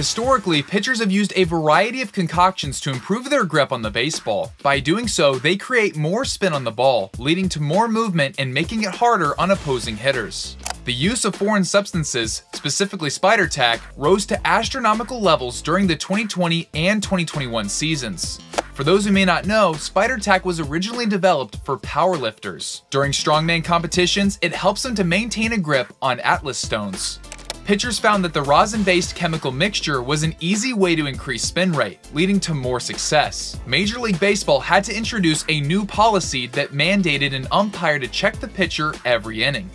Historically, pitchers have used a variety of concoctions to improve their grip on the baseball. By doing so, they create more spin on the ball, leading to more movement and making it harder on opposing hitters. The use of foreign substances, specifically spider tack, rose to astronomical levels during the 2020 and 2021 seasons. For those who may not know, spider tack was originally developed for powerlifters. During strongman competitions, it helps them to maintain a grip on atlas stones pitchers found that the rosin-based chemical mixture was an easy way to increase spin rate, leading to more success. Major League Baseball had to introduce a new policy that mandated an umpire to check the pitcher every inning.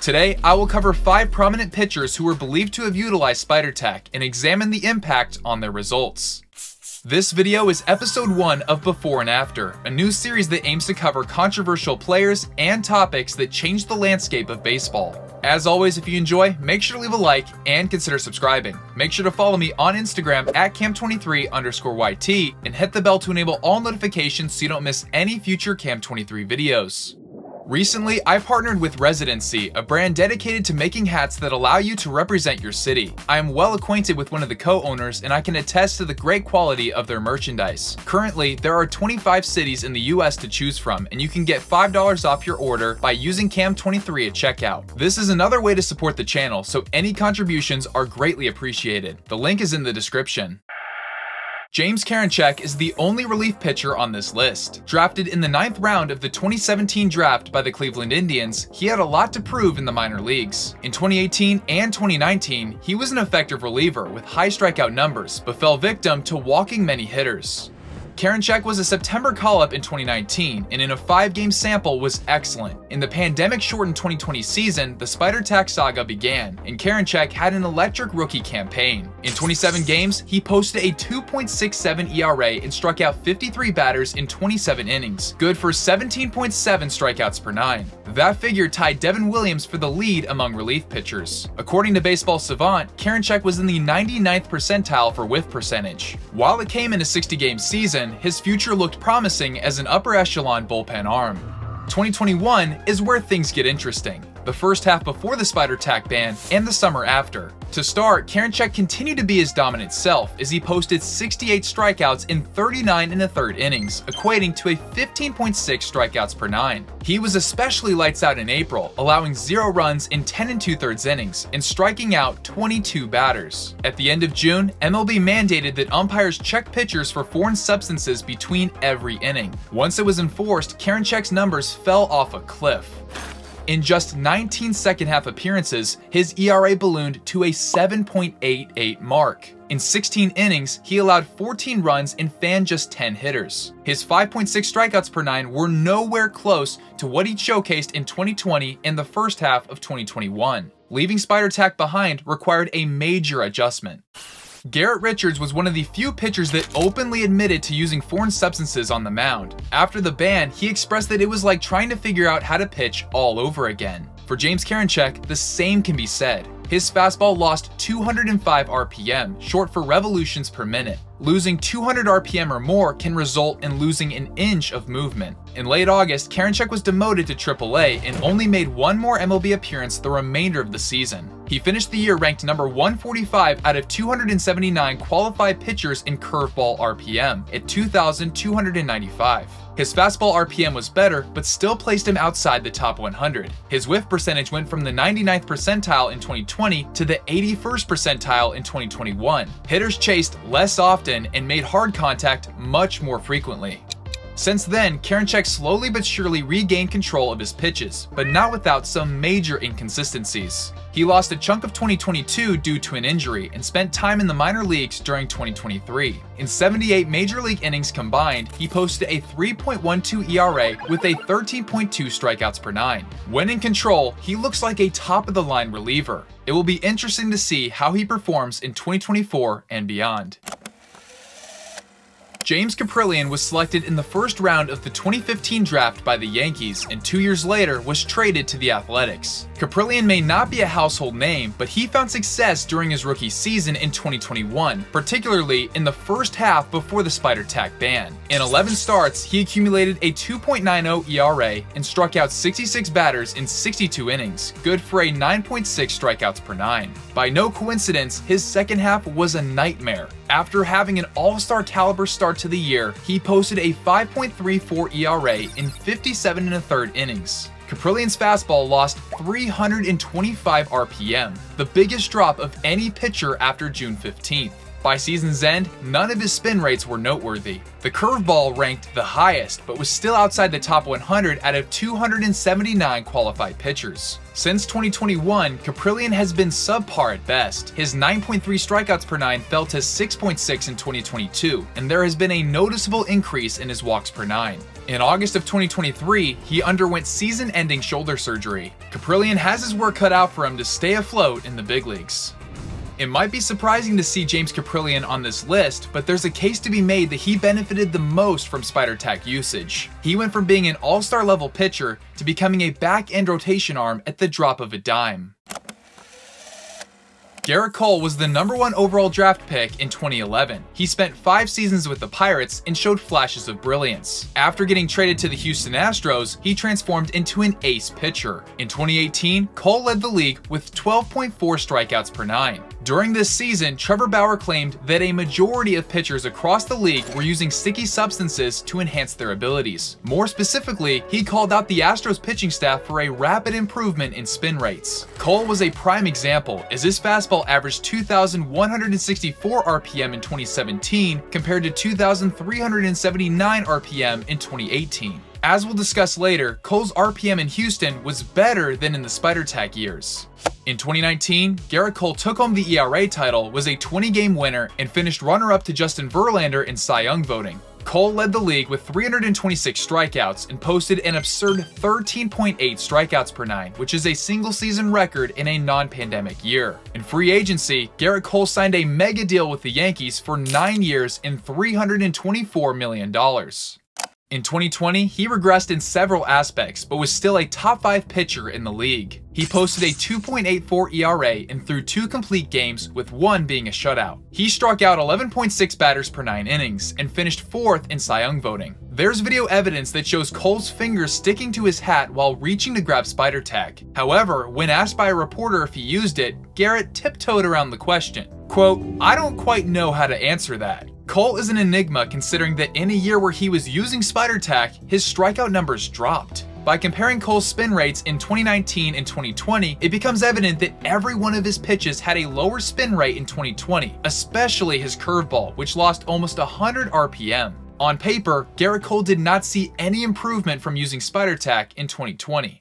Today, I will cover 5 prominent pitchers who were believed to have utilized spider tack and examine the impact on their results. This video is episode 1 of Before and After, a new series that aims to cover controversial players and topics that change the landscape of baseball. As always, if you enjoy, make sure to leave a like and consider subscribing. Make sure to follow me on Instagram at cam23 underscore YT and hit the bell to enable all notifications so you don't miss any future Cam23 videos. Recently, I partnered with Residency, a brand dedicated to making hats that allow you to represent your city. I am well acquainted with one of the co-owners and I can attest to the great quality of their merchandise. Currently, there are 25 cities in the US to choose from and you can get $5 off your order by using CAM23 at checkout. This is another way to support the channel, so any contributions are greatly appreciated. The link is in the description. James Karinchak is the only relief pitcher on this list. Drafted in the ninth round of the 2017 draft by the Cleveland Indians, he had a lot to prove in the minor leagues. In 2018 and 2019, he was an effective reliever with high strikeout numbers, but fell victim to walking many hitters. Karinchak was a September call-up in 2019, and in a five-game sample was excellent. In the pandemic-shortened 2020 season, the Spider Tack saga began, and Karinchak had an electric rookie campaign. In 27 games, he posted a 2.67 ERA and struck out 53 batters in 27 innings, good for 17.7 strikeouts per nine. That figure tied Devin Williams for the lead among relief pitchers. According to Baseball Savant, Karinchak was in the 99th percentile for whiff percentage. While it came in a 60-game season, his future looked promising as an upper echelon bullpen arm. 2021 is where things get interesting the first half before the spider tack ban, and the summer after. To start, Karinchak continued to be his dominant self as he posted 68 strikeouts in 39 and a third innings, equating to a 15.6 strikeouts per nine. He was especially lights out in April, allowing zero runs in 10 and 2 thirds innings and striking out 22 batters. At the end of June, MLB mandated that umpires check pitchers for foreign substances between every inning. Once it was enforced, Karinchak's numbers fell off a cliff. In just 19 second half appearances, his ERA ballooned to a 7.88 mark. In 16 innings, he allowed 14 runs and fanned just 10 hitters. His 5.6 strikeouts per nine were nowhere close to what he showcased in 2020 and the first half of 2021. Leaving Spider Tack behind required a major adjustment. Garrett Richards was one of the few pitchers that openly admitted to using foreign substances on the mound. After the ban, he expressed that it was like trying to figure out how to pitch all over again. For James Karinchak, the same can be said. His fastball lost 205 RPM, short for revolutions per minute. Losing 200 RPM or more can result in losing an inch of movement. In late August, Karinchak was demoted to AAA and only made one more MLB appearance the remainder of the season. He finished the year ranked number 145 out of 279 qualified pitchers in curveball RPM at 2,295. His fastball RPM was better, but still placed him outside the top 100. His whiff percentage went from the 99th percentile in 2020 to the 81st percentile in 2021. Hitters chased less often and made hard contact much more frequently. Since then, Karinchak slowly but surely regained control of his pitches, but not without some major inconsistencies. He lost a chunk of 2022 due to an injury and spent time in the minor leagues during 2023. In 78 major league innings combined, he posted a 3.12 ERA with a 13.2 strikeouts per nine. When in control, he looks like a top of the line reliever. It will be interesting to see how he performs in 2024 and beyond. James Kaprielian was selected in the first round of the 2015 draft by the Yankees and two years later was traded to the Athletics. Kaprielian may not be a household name, but he found success during his rookie season in 2021, particularly in the first half before the Spider Tack ban. In 11 starts, he accumulated a 2.90 ERA and struck out 66 batters in 62 innings, good for a 9.6 strikeouts per nine. By no coincidence, his second half was a nightmare. After having an all-star caliber start to the year, he posted a 5.34 ERA in 57 and a third innings. Kaprielian's fastball lost 325 RPM, the biggest drop of any pitcher after June 15th. By season's end, none of his spin rates were noteworthy. The curveball ranked the highest, but was still outside the top 100 out of 279 qualified pitchers. Since 2021, Kaprielian has been subpar at best. His 9.3 strikeouts per nine fell to 6.6 in 2022, and there has been a noticeable increase in his walks per nine. In August of 2023, he underwent season-ending shoulder surgery. Kaprielian has his work cut out for him to stay afloat in the big leagues. It might be surprising to see James Kaprielian on this list, but there's a case to be made that he benefited the most from Spider Tack usage. He went from being an all-star level pitcher to becoming a back-end rotation arm at the drop of a dime. Gerrit Cole was the number one overall draft pick in 2011. He spent five seasons with the Pirates and showed flashes of brilliance. After getting traded to the Houston Astros, he transformed into an ace pitcher. In 2018, Cole led the league with 12.4 strikeouts per nine. During this season, Trevor Bauer claimed that a majority of pitchers across the league were using sticky substances to enhance their abilities. More specifically, he called out the Astros pitching staff for a rapid improvement in spin rates. Cole was a prime example, as his fastball averaged 2,164 RPM in 2017 compared to 2,379 RPM in 2018. As we'll discuss later, Cole's RPM in Houston was better than in the Spider Tack years. In 2019, Gerrit Cole took home the ERA title, was a 20-game winner, and finished runner-up to Justin Verlander in Cy Young voting. Cole led the league with 326 strikeouts and posted an absurd 13.8 strikeouts per nine, which is a single season record in a non-pandemic year. In free agency, Gerrit Cole signed a mega deal with the Yankees for 9 years and $324 million. In 2020, he regressed in several aspects, but was still a top 5 pitcher in the league. He posted a 2.84 ERA and threw two complete games, with one being a shutout. He struck out 11.6 batters per 9 innings, and finished 4th in Cy Young voting. There's video evidence that shows Cole's fingers sticking to his hat while reaching to grab Spider Tack. However, when asked by a reporter if he used it, Gerrit tiptoed around the question. Quote, I don't quite know how to answer that. Cole is an enigma considering that in a year where he was using Spider Tack, his strikeout numbers dropped. By comparing Cole's spin rates in 2019 and 2020, it becomes evident that every one of his pitches had a lower spin rate in 2020, especially his curveball, which lost almost 100 RPM. On paper, Gerrit Cole did not see any improvement from using Spider Tack in 2020.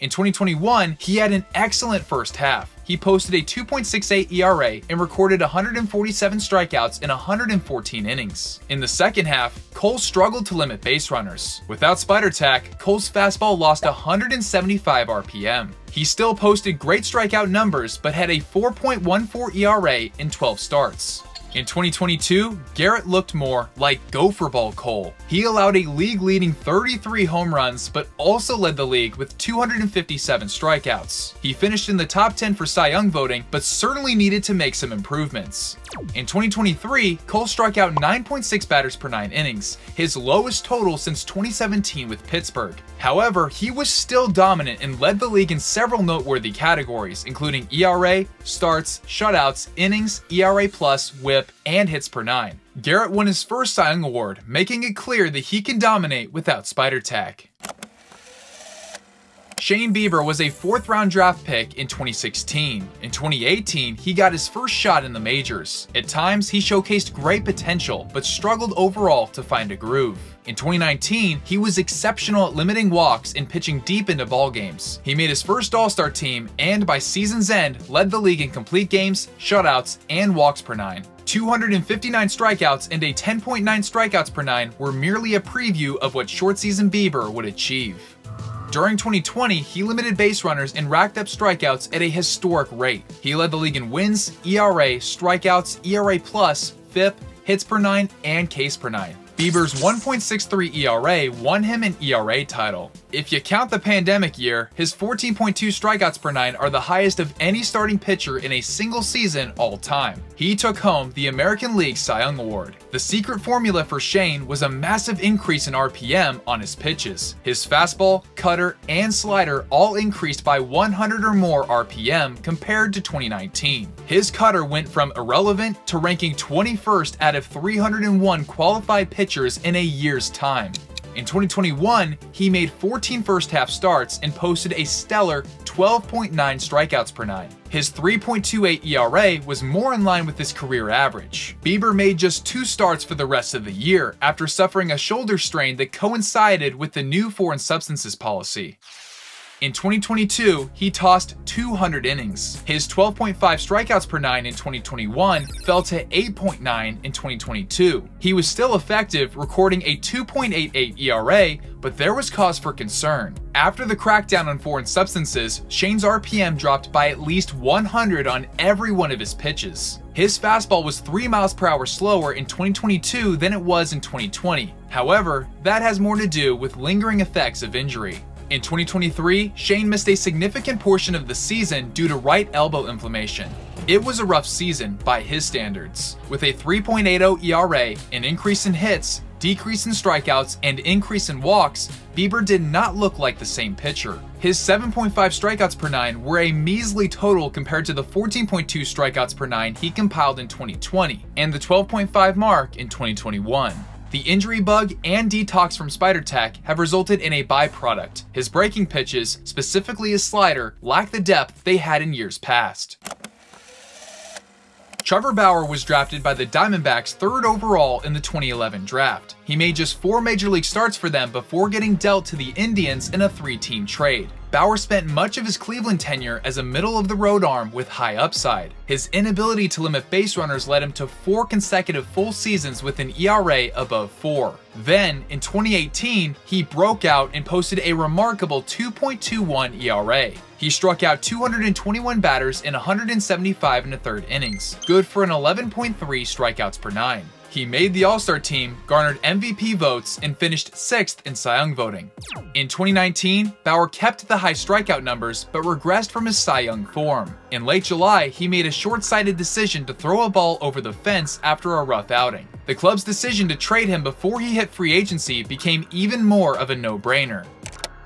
In 2021, he had an excellent first half. He posted a 2.68 ERA and recorded 147 strikeouts in 114 innings. In the second half, Cole struggled to limit base runners. Without Spider Tack, Cole's fastball lost 175 RPM. He still posted great strikeout numbers, but had a 4.14 ERA in 12 starts. In 2022, Gerrit looked more like Gopher Ball Cole. He allowed a league-leading 33 home runs, but also led the league with 257 strikeouts. He finished in the top 10 for Cy Young voting, but certainly needed to make some improvements. In 2023, Cole struck out 9.6 batters per 9 innings, his lowest total since 2017 with Pittsburgh. However, he was still dominant and led the league in several noteworthy categories, including ERA, starts, shutouts, innings, ERA+, whip, and hits per 9. Gerrit won his first Young Award, making it clear that he can dominate without Spider Tack. Shane Bieber was a fourth round draft pick in 2016. In 2018, he got his first shot in the majors. At times, he showcased great potential, but struggled overall to find a groove. In 2019, he was exceptional at limiting walks and pitching deep into ballgames. He made his first All-Star team and by season's end led the league in complete games, shutouts, and walks per nine. 259 strikeouts and a 10.9 strikeouts per nine were merely a preview of what short season Bieber would achieve. During 2020, he limited base runners and racked up strikeouts at a historic rate. He led the league in wins, ERA, strikeouts, ERA+, FIP, hits per 9, and Ks per 9. Bieber's 1.63 ERA won him an ERA title. If you count the pandemic year, his 14.2 strikeouts per nine are the highest of any starting pitcher in a single season all time. He took home the American League Cy Young Award. The secret formula for Shane was a massive increase in RPM on his pitches. His fastball, cutter, and slider all increased by 100 or more RPM compared to 2019. His cutter went from irrelevant to ranking 21st out of 301 qualified pitchers in a year's time. In 2021, he made 14 first half starts and posted a stellar 12.9 strikeouts per nine. His 3.28 ERA was more in line with his career average. Bieber made just two starts for the rest of the year after suffering a shoulder strain that coincided with the new foreign substances policy. In 2022, he tossed 200 innings. His 12.5 strikeouts per nine in 2021 fell to 8.9 in 2022. He was still effective, recording a 2.88 ERA, but there was cause for concern. After the crackdown on foreign substances, Shane's RPM dropped by at least 100 on every one of his pitches. His fastball was 3 miles per hour slower in 2022 than it was in 2020. However, that has more to do with lingering effects of injury. In 2023, Shane missed a significant portion of the season due to right elbow inflammation. It was a rough season by his standards. With a 3.80 ERA, an increase in hits, decrease in strikeouts, and increase in walks, Bieber did not look like the same pitcher. His 7.5 strikeouts per nine were a measly total compared to the 14.2 strikeouts per nine he compiled in 2020 and the 12.5 mark in 2021. The injury bug and detox from Spider Tack have resulted in a byproduct. His breaking pitches, specifically his slider, lack the depth they had in years past. Trevor Bauer was drafted by the Diamondbacks third overall in the 2011 draft. He made just four major league starts for them before getting dealt to the Indians in a three team trade. Bauer spent much of his Cleveland tenure as a middle of the road arm with high upside. His inability to limit base runners led him to four consecutive full seasons with an ERA above 4. Then, in 2018, he broke out and posted a remarkable 2.21 ERA. He struck out 221 batters in 175 and a third innings, good for an 11.3 strikeouts per nine. He made the All Star team, garnered MVP votes, and finished sixth in Cy Young voting. In 2019, Bauer kept the high strikeout numbers but regressed from his Cy Young form. In late July, he made a short sighted decision to throw a ball over the fence after a rough outing. The club's decision to trade him before he hit free agency became even more of a no brainer.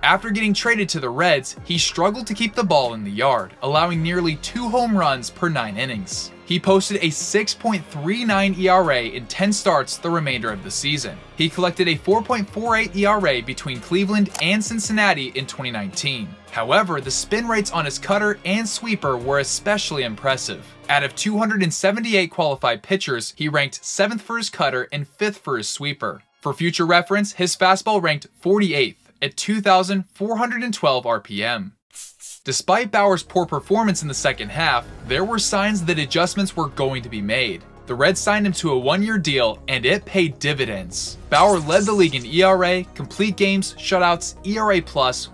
After getting traded to the Reds, he struggled to keep the ball in the yard, allowing nearly two home runs per nine innings. He posted a 6.39 ERA in 10 starts the remainder of the season. He collected a 4.48 ERA between Cleveland and Cincinnati in 2019. However, the spin rates on his cutter and sweeper were especially impressive. Out of 278 qualified pitchers, he ranked 7th for his cutter and 5th for his sweeper. For future reference, his fastball ranked 48th at 2,412 RPM. Despite Bauer's poor performance in the second half, there were signs that adjustments were going to be made. The Reds signed him to a one-year deal, and it paid dividends. Bauer led the league in ERA, complete games, shutouts, ERA+,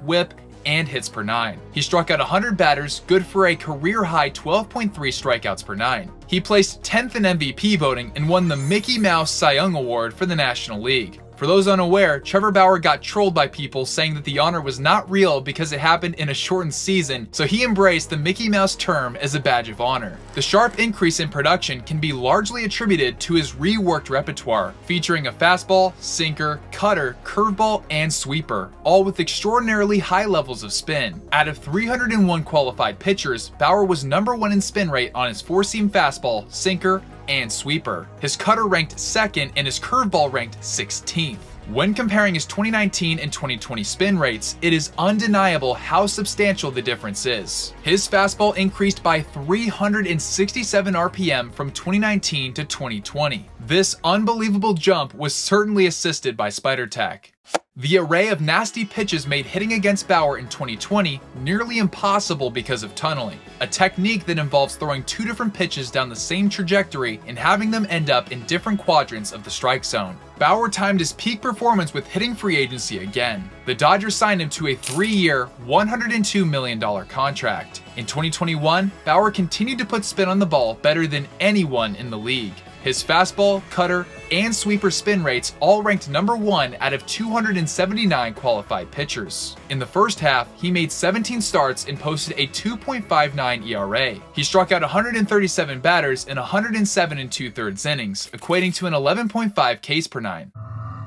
WHIP, and hits per nine. He struck out 100 batters, good for a career-high 12.3 strikeouts per nine. He placed 10th in MVP voting and won the Mickey Mouse Cy Young Award for the National League. For those unaware, Trevor Bauer got trolled by people saying that the honor was not real because it happened in a shortened season, so he embraced the Mickey Mouse term as a badge of honor. The sharp increase in production can be largely attributed to his reworked repertoire, featuring a fastball, sinker, cutter, curveball, and sweeper, all with extraordinarily high levels of spin. Out of 301 qualified pitchers, Bauer was number one in spin rate on his four-seam fastball, sinker, and sweeper. His cutter ranked second and his curveball ranked 16th. When comparing his 2019 and 2020 spin rates, it is undeniable how substantial the difference is. His fastball increased by 367 RPM from 2019 to 2020. This unbelievable jump was certainly assisted by Spider Tack. The array of nasty pitches made hitting against Bauer in 2020 nearly impossible because of tunneling, a technique that involves throwing two different pitches down the same trajectory and having them end up in different quadrants of the strike zone. Bauer timed his peak performance with hitting free agency again. The Dodgers signed him to a three-year, $102 million contract. In 2021, Bauer continued to put spin on the ball better than anyone in the league. His fastball, cutter, and sweeper spin rates all ranked number one out of 279 qualified pitchers. In the first half, he made 17 starts and posted a 2.59 ERA. He struck out 137 batters in 107 and two-thirds innings, equating to an 11.5 Ks per nine.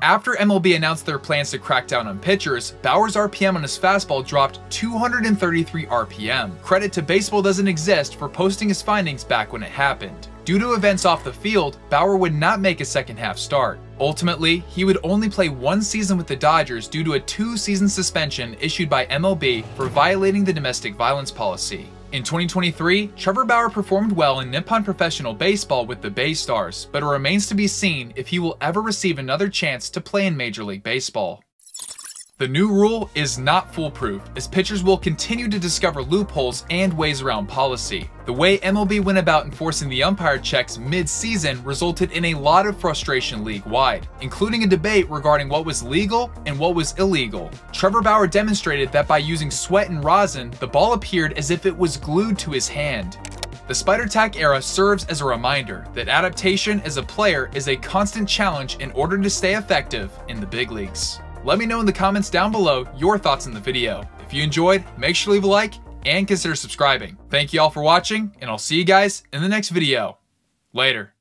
After MLB announced their plans to crack down on pitchers, Bauer's RPM on his fastball dropped 233 RPM. Credit to Baseball Doesn't Exist for posting his findings back when it happened. Due to events off the field, Bauer would not make a second half start. Ultimately, he would only play one season with the Dodgers due to a two season suspension issued by MLB for violating the domestic violence policy. In 2023, Trevor Bauer performed well in Nippon Professional Baseball with the Bay Stars, but it remains to be seen if he will ever receive another chance to play in Major League Baseball. The new rule is not foolproof, as pitchers will continue to discover loopholes and ways around policy. The way MLB went about enforcing the umpire checks mid-season resulted in a lot of frustration league-wide, including a debate regarding what was legal and what was illegal. Trevor Bauer demonstrated that by using sweat and rosin, the ball appeared as if it was glued to his hand. The Spider Tack era serves as a reminder that adaptation as a player is a constant challenge in order to stay effective in the big leagues. Let me know in the comments down below your thoughts on the video. If you enjoyed, make sure to leave a like and consider subscribing. Thank you all for watching, and I'll see you guys in the next video. Later.